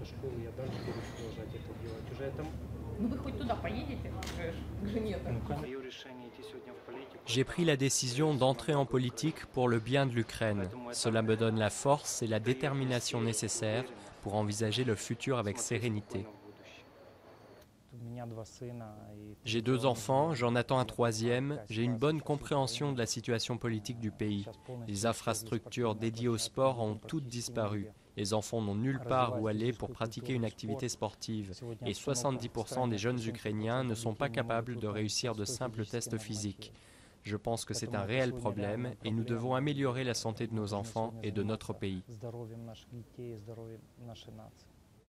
несколько школ, и я дальше буду продолжать это делать. Уже это Ну вы хоть туда поедете, к к жене-то? мое решение идти сегодня в политику. J'ai pris la décision d'entrer en politique pour le bien de l'Ukraine. Cela me donne la force et la détermination nécessaires pour envisager le futur avec sérénité. У меня два сына, и J'ai deux enfants, j'en attends un troisième, j'ai une bonne compréhension de la situation politique du pays. Les infrastructures dédiées au sport ont toutes disparu. Les enfants n'ont nulle part où aller pour pratiquer une activité sportive. Et 70% des jeunes Ukrainiens ne sont pas capables de réussir de simples tests physiques. Je pense que c'est un réel problème et nous devons améliorer la santé de nos enfants et de notre pays.